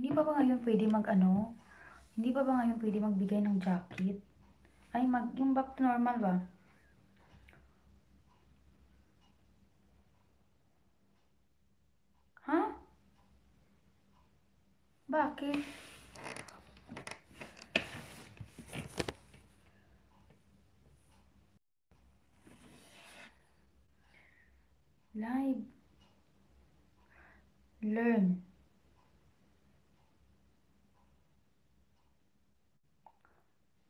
Hindi pa ba ngayon pwede mag ano? Hindi pa ba ngayon pwede magbigay ng jacket? Ay, mag, yung back to normal ba? Ha? Bakit? Live. Learn.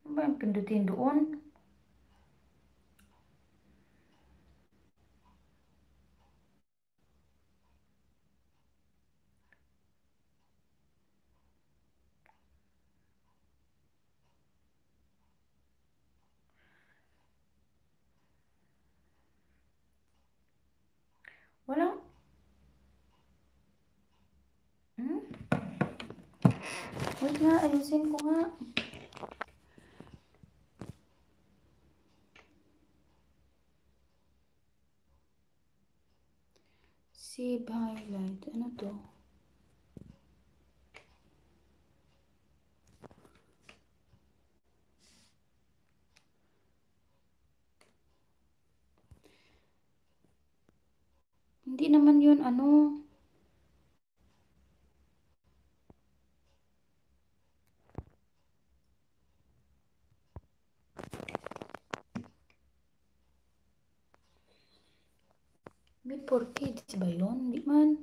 Ano ba yung pindutin doon? Walang... Hmm? Wait nga, ayusin ko nga. Save highlight. Ano to? Hindi naman yun ano. Made for kids ba yun? Hindi man.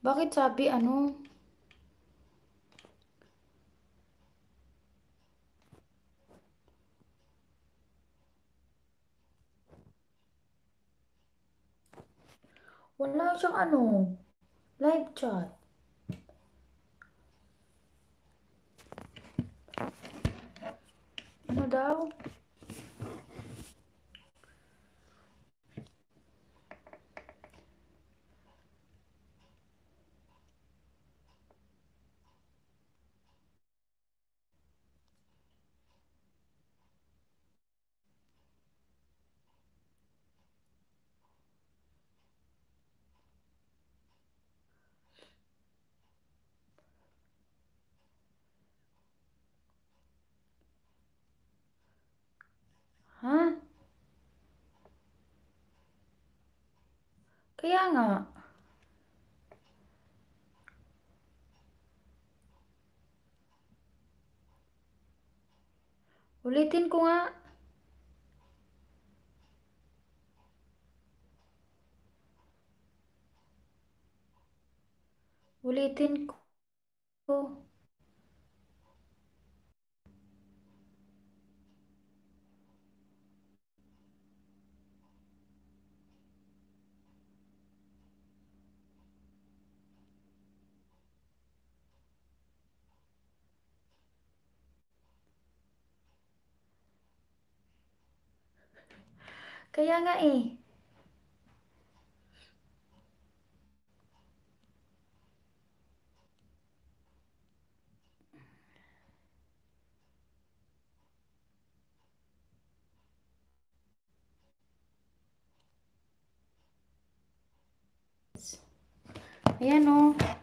Bakit sabi ano? Wala siyang ano. Live chat. Ano daw? Ha? Kaya nga. Ulitin ko nga. Ulitin ko. Kaya nga eh. Ayan o. Oh.